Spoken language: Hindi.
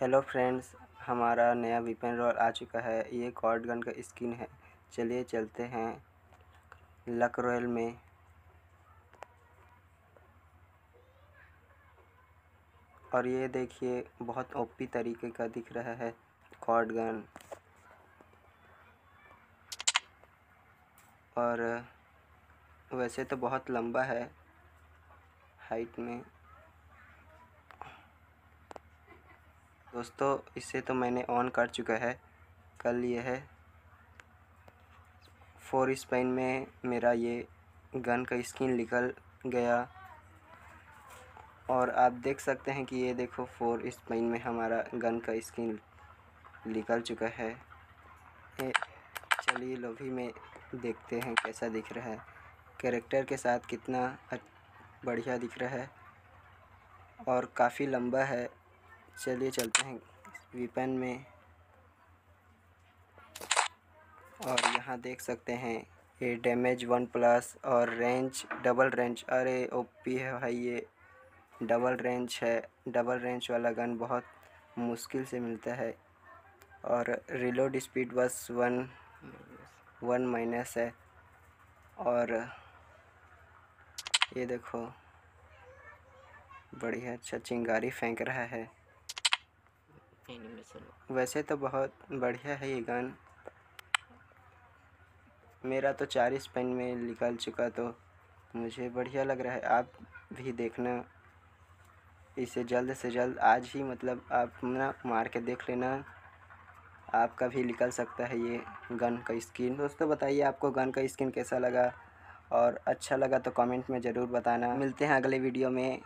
हेलो फ्रेंड्स, हमारा नया वीपन रोल आ चुका है। ये कॉर्ड गन का स्किन है। चलिए चलते हैं लक रॉयल में। और ये देखिए, बहुत ओपी तरीके का दिख रहा है कॉर्ड गन। और वैसे तो बहुत लंबा है हाइट में। दोस्तों, इसे तो मैंने ऑन कर चुका है। कल ये है फोर स्पाइन में मेरा ये गन का स्किन निकल गया। और आप देख सकते हैं कि ये देखो फोर स्पाइन में हमारा गन का स्किन निकल चुका है। चलिए लोभी में देखते हैं कैसा दिख रहा है। कैरेक्टर के साथ कितना बढ़िया दिख रहा है। और काफ़ी लंबा है। चलिए चलते हैं वीपन में। और यहाँ देख सकते हैं, ये डैमेज वन प्लस और रेंज, डबल रेंज। अरे ओपी है भाई ये। डबल रेंज है। डबल रेंज वाला गन बहुत मुश्किल से मिलता है। और रिलोड स्पीड बस वन वन माइनस है। और ये देखो, बढ़िया अच्छा चिंगारी फेंक रहा है। वैसे तो बहुत बढ़िया है ये गन। मेरा तो चार स्पेन में निकल चुका तो मुझे बढ़िया लग रहा है। आप भी देखना। इसे जल्द से जल्द आज ही मतलब आप ना मार के देख लेना। आपका भी निकल सकता है ये गन का स्किन। दोस्तों बताइए आपको गन का स्किन कैसा लगा? और अच्छा लगा तो कमेंट में ज़रूर बताना। मिलते हैं अगले वीडियो में।